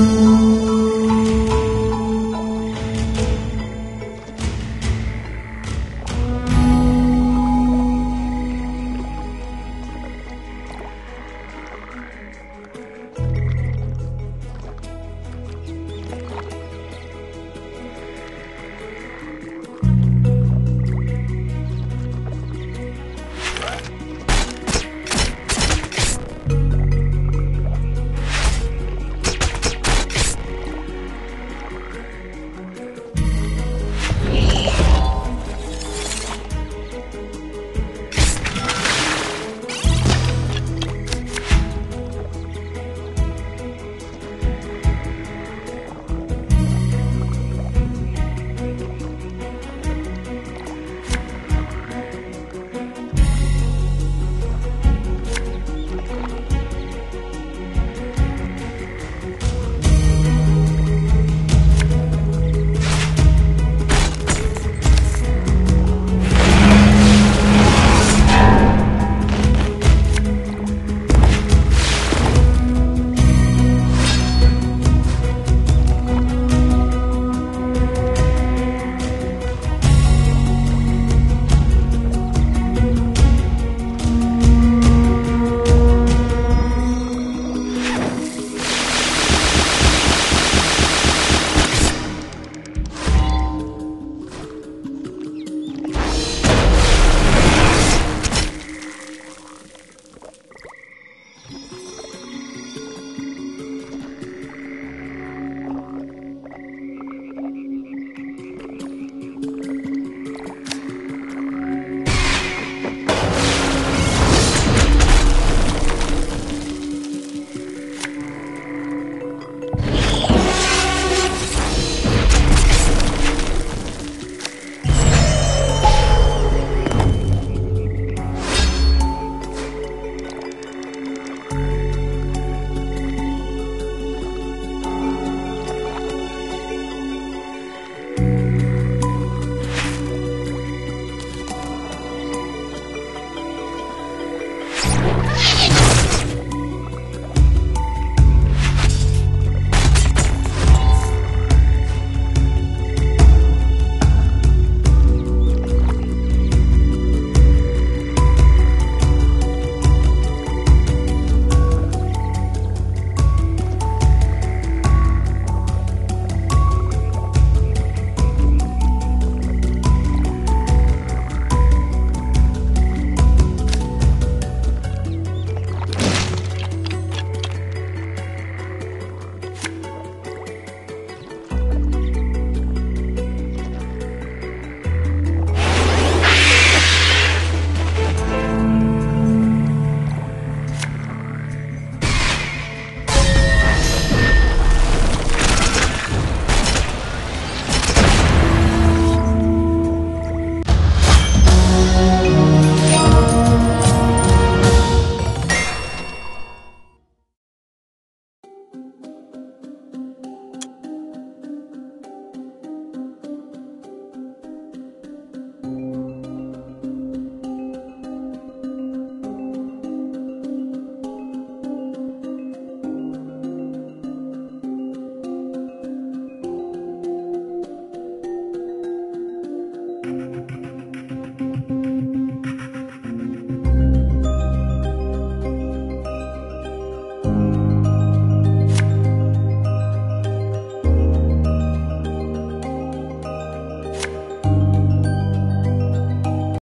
you.